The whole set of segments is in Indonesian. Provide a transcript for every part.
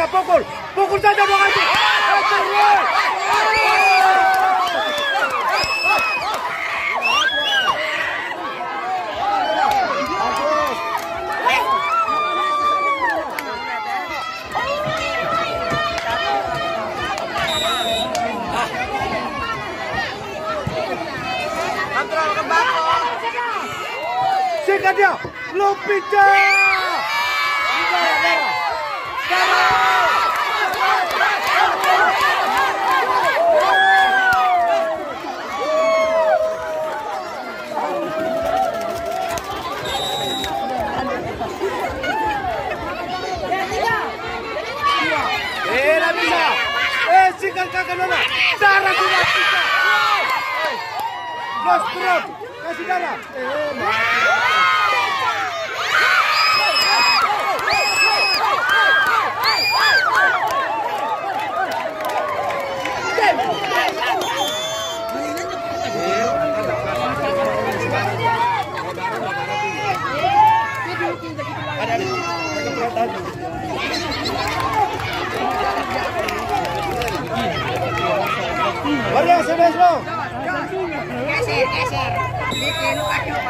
kakak, pukul. Pukul saja dua kali. Sikat dia. Lupita. Darah, Eh, tidak bisa. Eh, sikat kakak Nona. Darah tidak bisa. Eh, Los perut. Kasih darah. Eh, Ves, no? Geser, geser. Bikin kaki lu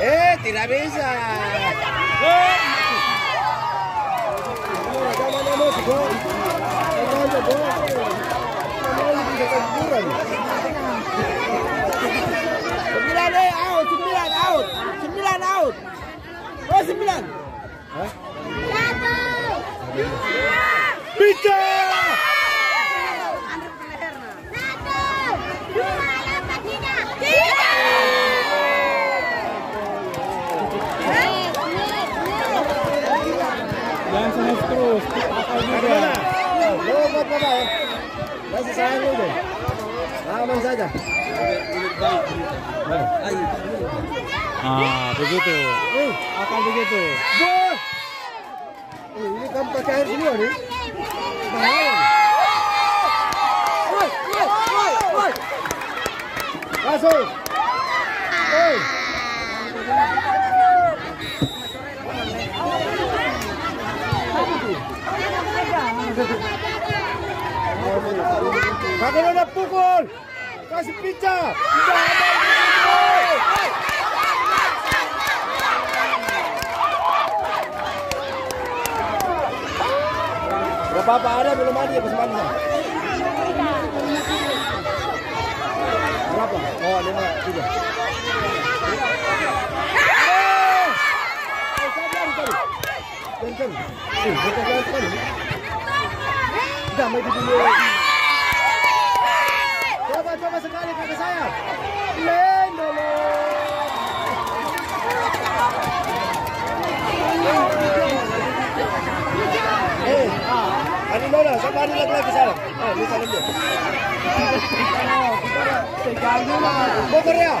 Eh, tidak bisa. Sembilan eh, out, sembilan out, sembilan out. Oh sembilan. Bisa. Jangan smash terus, akal juga. Lu deh. Aman saja. Ah, begitu. Eh, Akal begitu. Eh, ini kamu pakai air semua nih. Bahaya. nih. Woi, woi, woi, woi. Masuk. Eh. Kakak Nona pukul. Kasih pizza. Gak apa-apa ada belum mandi ya. Berapa? Oh lima tiga. Eh, sabar tadi. Kenceng. Eh, bukan jalan sekali. Di coba sekali kakak saya. Len dulu. Eh, ah, ano na Sa paano lagi sana? Oh, may salam din. Bokor ya?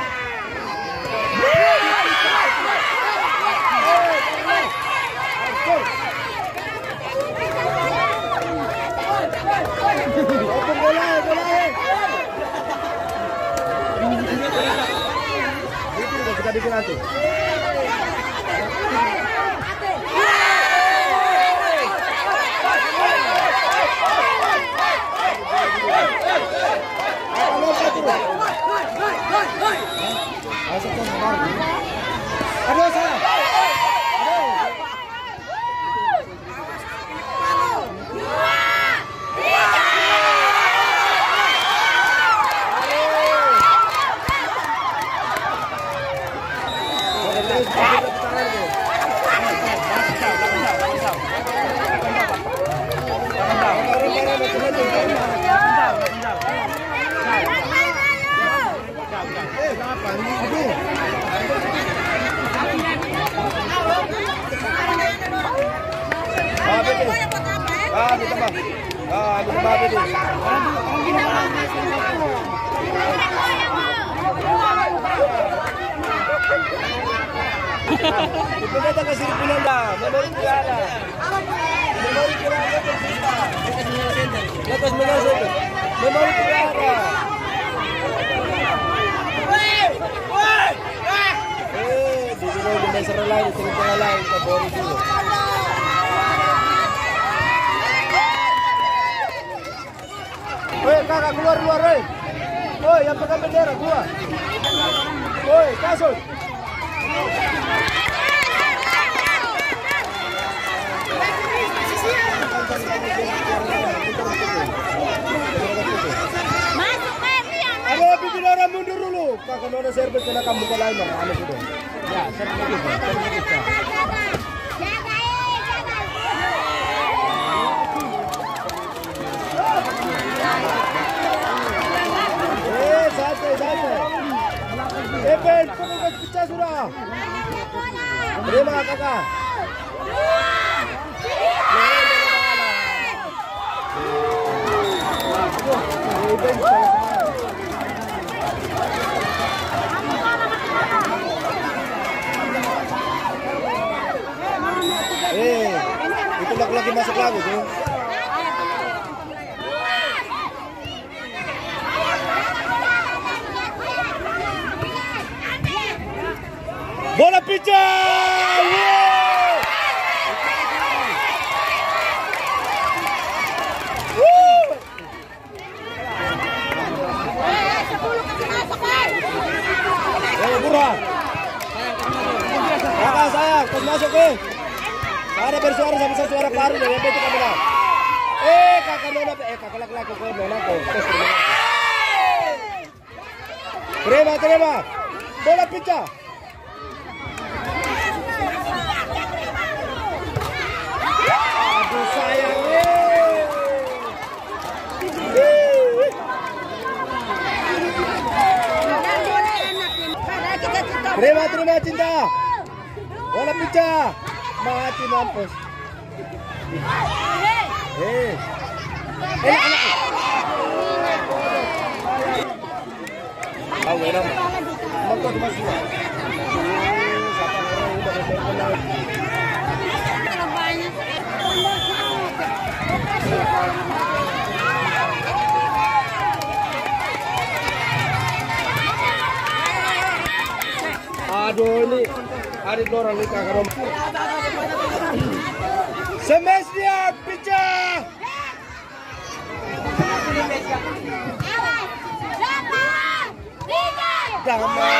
Open bola, bola eh. Itu udah kita bikin nanti. Aduh, salah. Aduh. Ah. Ah, ditambah. Ah. Eh, Pasar lain, tengah lain, kabori dulu. Woi kakak keluar keluar eh. woi. Woi yang pegang bendera keluar. Woi kasut. Masuk Ayo bikin orang mundur dulu. Kakak nona servis kena kamu kalau lain mana aneh sudah. Ya, servis kita, servis kita. Jaga eh, jaga. Eh, santai, santai. Eh, Ben, kau kan pecah sudah. Terima kakak. Eh, Ben, Eh, itu laki-laki masuk lagi tuh. Bola! Eh, Burhan. Kakak saya, kau masuk eh. Ada bersuara sama suara baru deh, yang itu kamu dah. Eh, kakak nona, eh kakak laki-laki kau nona kau. Terima. Terima. Bola. Aduh sayang. Terima, terima cinta. Bola pijak. Mati mampus. Orang udah berkenal? Aduh ini dua orang nikah kalau Semesnya pecah. Damai.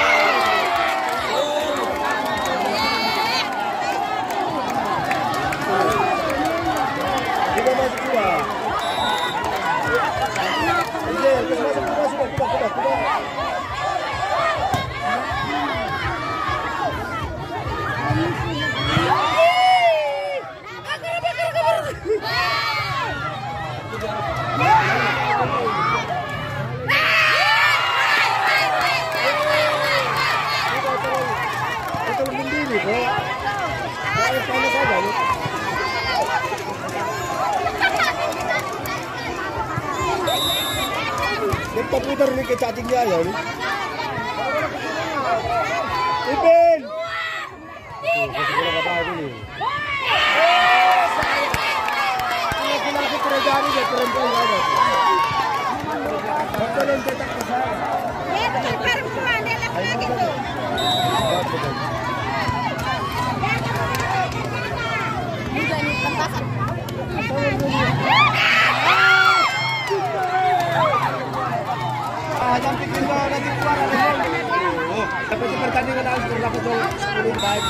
Kita masuk dua. Iya, kita masuk dua sudah, sudah, sudah, sudah. Saja, nih. Ke cacingnya ya nih. Ipin. Laki-laki ini perempuan nggak ada. Betul yang cetak saya. Ah, sampai nanti keluar ada yang. Oh, tapi itu pertandingan harus berlaku sepuluh baik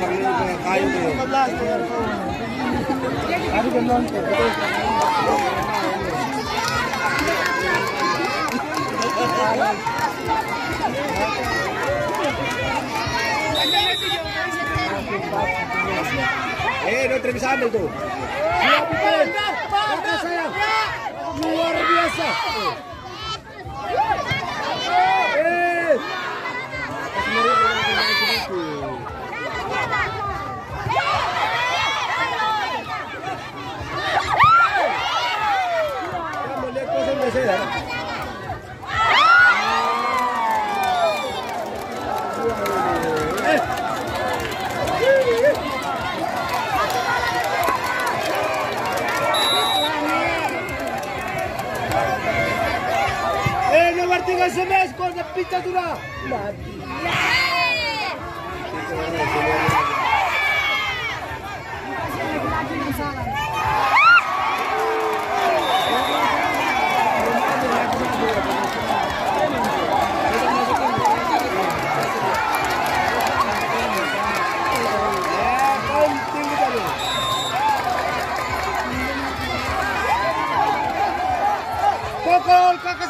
Eh, dokter bisa ambil tuh. Luar biasa. Eh. ese mes con la pita dura. гол, как это